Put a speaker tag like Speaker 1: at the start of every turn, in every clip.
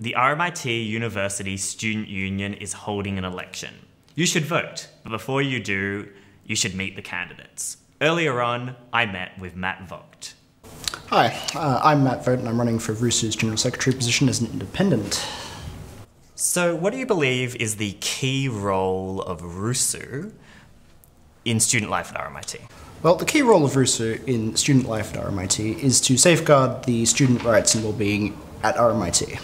Speaker 1: the RMIT University Student Union is holding an election. You should vote, but before you do, you should meet the candidates. Earlier on, I met with Matt Vogt.
Speaker 2: Hi, uh, I'm Matt Vogt and I'm running for RUSU's General Secretary position as an independent.
Speaker 1: So, what do you believe is the key role of RUSU in student life at RMIT?
Speaker 2: Well, the key role of RUSU in student life at RMIT is to safeguard the student rights and well-being at RMIT.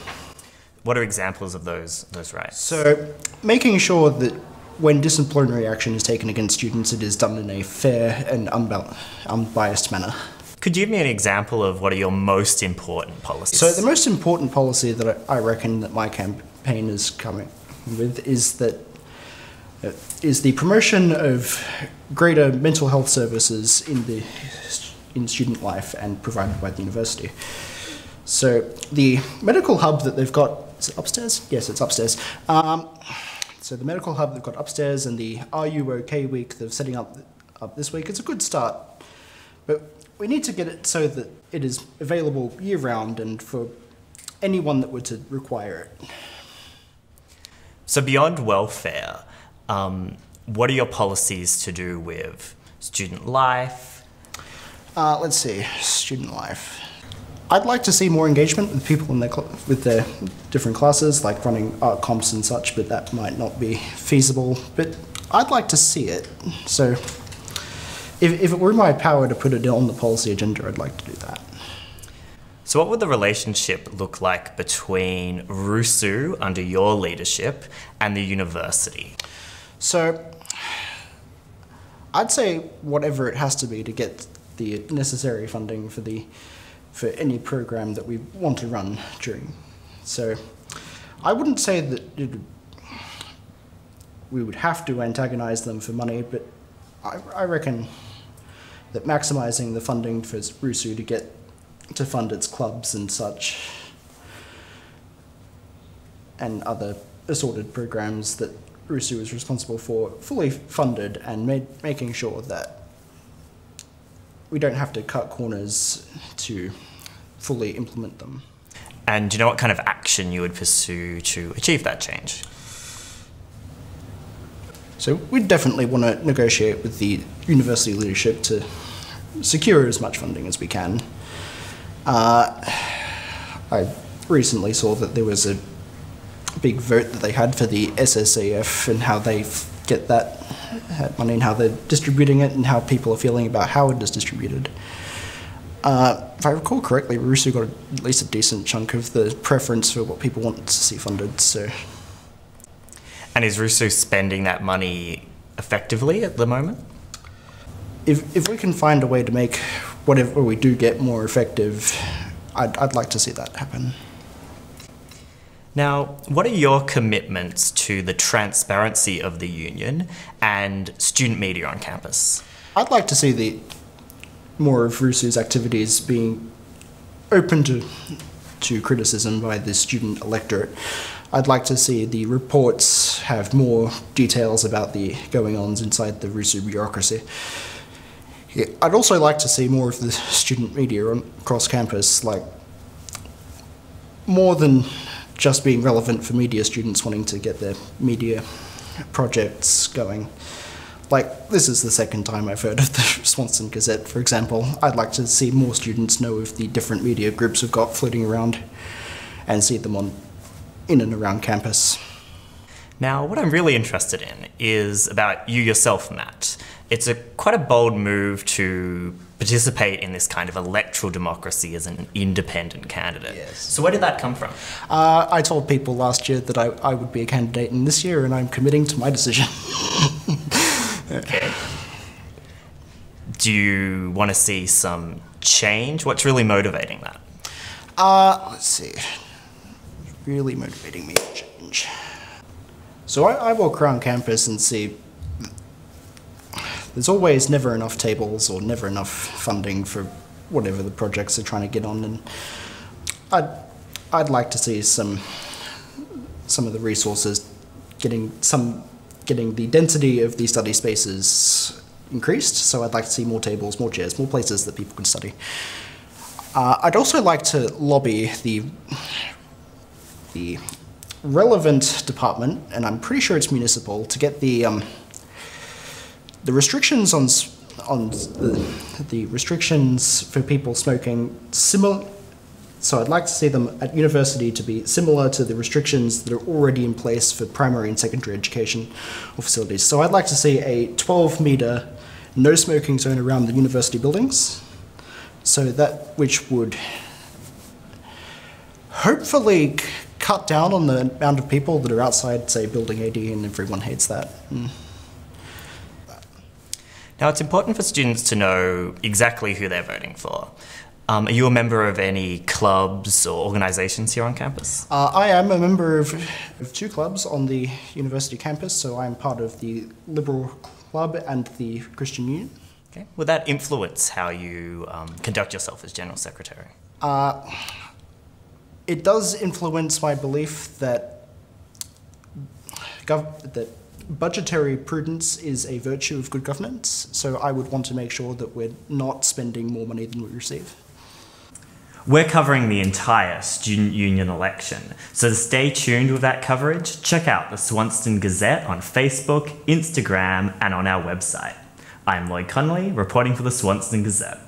Speaker 1: What are examples of those, those rights?
Speaker 2: So, making sure that when disciplinary action is taken against students, it is done in a fair and unbiased manner.
Speaker 1: Could you give me an example of what are your most important policies?
Speaker 2: So, the most important policy that I reckon that my campaign is coming with is that uh, is the promotion of greater mental health services in the in student life and provided by the university. So the medical hub that they've got is it upstairs? Yes, it's upstairs. Um, so the medical hub they've got upstairs and the Are You OK week they're setting up up this week. It's a good start, but we need to get it so that it is available year round and for anyone that were to require it.
Speaker 1: So beyond welfare, um, what are your policies to do with student life?
Speaker 2: Uh, let's see, student life. I'd like to see more engagement with people in their with their different classes, like running art comps and such, but that might not be feasible. But I'd like to see it. So, if, if it were my power to put it on the policy agenda, I'd like to do that.
Speaker 1: So, what would the relationship look like between RUSU under your leadership and the university?
Speaker 2: So, I'd say whatever it has to be to get the necessary funding for the for any program that we want to run during. So I wouldn't say that it, we would have to antagonize them for money, but I, I reckon that maximizing the funding for RUSU to get to fund its clubs and such and other assorted programs that RUSU is responsible for fully funded and made, making sure that we don't have to cut corners to fully implement them.
Speaker 1: And do you know what kind of action you would pursue to achieve that change?
Speaker 2: So we definitely want to negotiate with the university leadership to secure as much funding as we can. Uh, I recently saw that there was a big vote that they had for the SSAF and how they get that money and how they're distributing it and how people are feeling about how it is distributed. Uh, if I recall correctly, RUSU got at least a decent chunk of the preference for what people want to see funded. So,
Speaker 1: and is RUSU spending that money effectively at the moment?
Speaker 2: If if we can find a way to make whatever we do get more effective, I'd I'd like to see that happen.
Speaker 1: Now, what are your commitments to the transparency of the union and student media on campus?
Speaker 2: I'd like to see the more of RUSU's activities being open to to criticism by the student electorate. I'd like to see the reports have more details about the going-ons inside the RUSU bureaucracy. I'd also like to see more of the student media across campus, like more than just being relevant for media students wanting to get their media projects going. Like, this is the second time I've heard of the Swanston Gazette, for example. I'd like to see more students know of the different media groups we've got floating around and see them on in and around campus.
Speaker 1: Now, what I'm really interested in is about you yourself, Matt. It's a quite a bold move to participate in this kind of electoral democracy as an independent candidate.
Speaker 2: Yes.
Speaker 1: So where did that come from?
Speaker 2: Uh, I told people last year that I, I would be a candidate in this year, and I'm committing to my decision.
Speaker 1: okay. Do you want to see some change? What's really motivating that?
Speaker 2: Uh, let's see. Really motivating me to change. So I, I walk around campus and see there's always never enough tables or never enough funding for whatever the projects are trying to get on, and I'd I'd like to see some some of the resources getting some getting the density of the study spaces increased. So I'd like to see more tables, more chairs, more places that people can study. Uh, I'd also like to lobby the the relevant department, and I'm pretty sure it's municipal, to get the um, the restrictions on on the, the restrictions for people smoking similar. So I'd like to see them at university to be similar to the restrictions that are already in place for primary and secondary education or facilities. So I'd like to see a 12 meter no smoking zone around the university buildings. So that which would hopefully cut down on the amount of people that are outside, say, building AD, and everyone hates that. Mm.
Speaker 1: Now, it's important for students to know exactly who they're voting for. Um, are you a member of any clubs or organisations here on campus?
Speaker 2: Uh, I am a member of, of two clubs on the university campus, so I'm part of the Liberal Club and the Christian Union.
Speaker 1: Okay. Will that influence how you um, conduct yourself as General Secretary?
Speaker 2: Uh, it does influence my belief that gov- that budgetary prudence is a virtue of good governance. So I would want to make sure that we're not spending more money than we receive.
Speaker 1: We're covering the entire student union election, so stay tuned with that coverage, check out the Swanston Gazette on Facebook, Instagram, and on our website. I'm Lloyd Connolly, reporting for the Swanston Gazette.